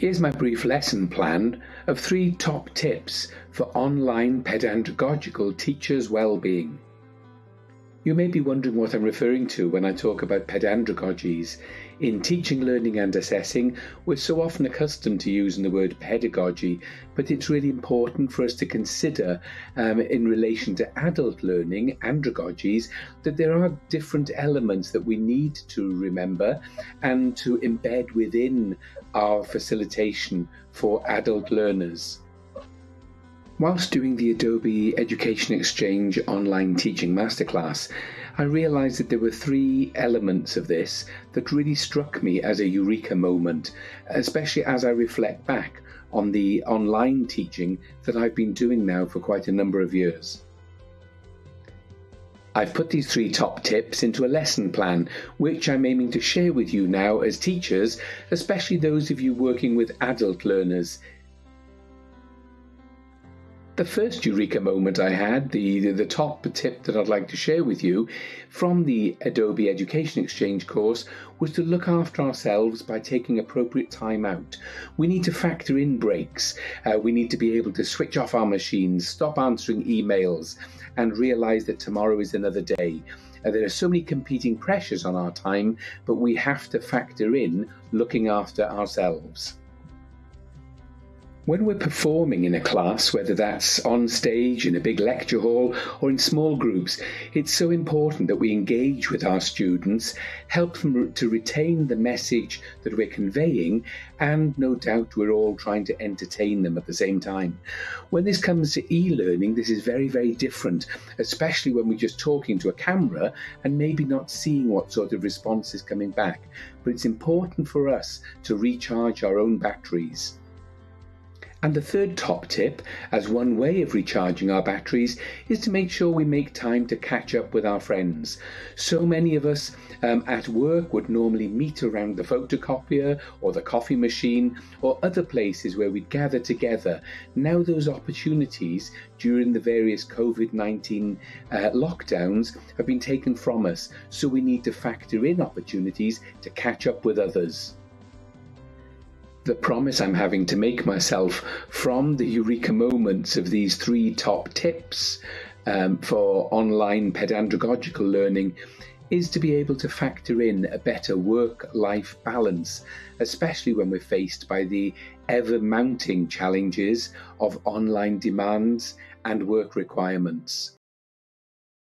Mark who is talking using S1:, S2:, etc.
S1: Here's my brief lesson plan of three top tips for online pedagogical teachers' well-being. You may be wondering what I'm referring to when I talk about pedagogies. In teaching, learning, and assessing, we're so often accustomed to using the word pedagogy, but it's really important for us to consider um, in relation to adult learning, andragogies, that there are different elements that we need to remember and to embed within our facilitation for adult learners. Whilst doing the Adobe Education Exchange online teaching masterclass, I realized that there were three elements of this that really struck me as a eureka moment, especially as I reflect back on the online teaching that I've been doing now for quite a number of years. I've put these three top tips into a lesson plan, which I'm aiming to share with you now as teachers, especially those of you working with adult learners the first eureka moment I had, the, the, the, top tip that I'd like to share with you from the Adobe Education Exchange course was to look after ourselves by taking appropriate time out. We need to factor in breaks. Uh, we need to be able to switch off our machines, stop answering emails, and realize that tomorrow is another day. Uh, there are so many competing pressures on our time, but we have to factor in looking after ourselves. When we're performing in a class, whether that's on stage, in a big lecture hall, or in small groups, it's so important that we engage with our students, help them to retain the message that we're conveying, and no doubt we're all trying to entertain them at the same time. When this comes to e learning, this is very, very different, especially when we're just talking to a camera and maybe not seeing what sort of response is coming back. But it's important for us to recharge our own batteries. And the third top tip, as one way of recharging our batteries, is to make sure we make time to catch up with our friends. So many of us um, at work would normally meet around the photocopier or the coffee machine or other places where we'd gather together. Now, those opportunities during the various COVID 19 uh, lockdowns have been taken from us, so we need to factor in opportunities to catch up with others the promise I'm having to make myself from the eureka moments of these three top tips um, for online pedagogical learning is to be able to factor in a better work life balance, especially when we're faced by the ever mounting challenges of online demands and work requirements.